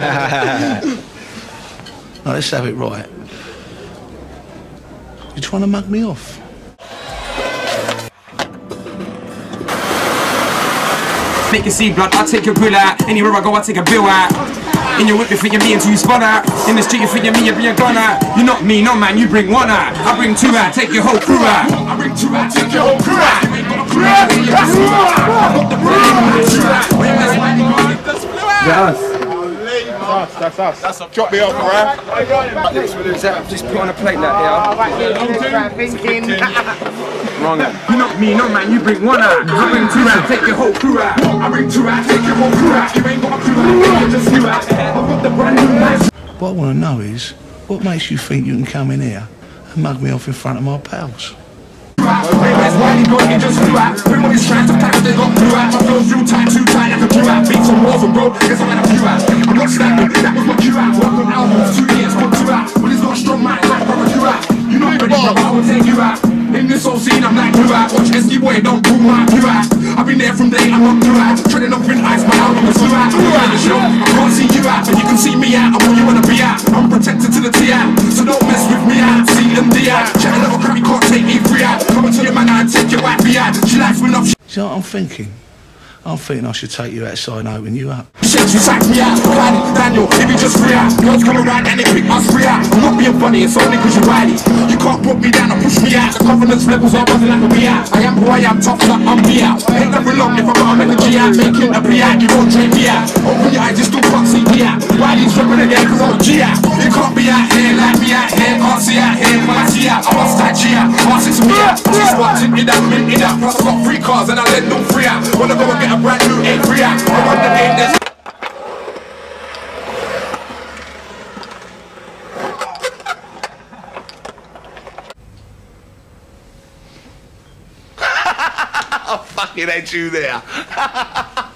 Now, let's have it right. You trying to mug me off? Make you see blood, I take your grill out. Anywhere I go, I take a bill out. In your whip, you think me until you spun out. In the street, you think me, you be a gun out. You not me, no man, you bring one out. I bring two out, take your whole crew out. I bring two out, take your whole crew out. You ain't got a crew out, you got two out. I got the brain, two out. When that's why you that's blue out. That's us. That's us. Drop me off, alright? Just put on a plate like here. Thinking. Wrong. You not me, no man, you bring one out. I bring two out, take your whole crew out. I bring two out, take your whole crew out. You ain't got a crew out, you just you out. I've got the brand new man. What I want to know is, what makes you think you can come in here and mug me off in front of my pals? That's why he got it just flew out. Bring all these strands of packs, they got flew out. On walls guess I'm at a few out. I'm not snapping, that was my cue out. Worked on albums, two years, put two out. But got a strong mind, like brother, you out. You know ready, bro, I will take you out. In this whole scene, I'm like you out. Watch SG boy, don't pull my you out. I've been there from day, I'm not you out. Treading up in ice, my album is you out. You out show, I can't see you out, but you can see me out. I'm you wanna be out. I'm protected to the T out, so don't mess with me out. C and D out, chat a little crap, you can't take me free out. Come and tell your man I take your wife out. She likes when I'm See what I'm thinking? I'm thinking I should take you outside and open you up. Shit, you sack me out. Clyde, Daniel, if you just free out. Girls come around and they pick us free out. I'm not being funny, it's only cause you're wily. You can't put me down or push me out. The confidence levels are buzzing like a be out. I am who I am, tough like I'm me out. Ain't never long if out, make a G out. Making a play out, you won't train me out. Open your eyes, still can't see me out. Wiley's jumping again cause I'm a G out. You can't be out here like me out here. Can't see out here when I see out. I must that G out. Pass it to me out. Just watching it out, mint out. Plus I got free cars and I let them free out. Wanna go and get I fucking had you there.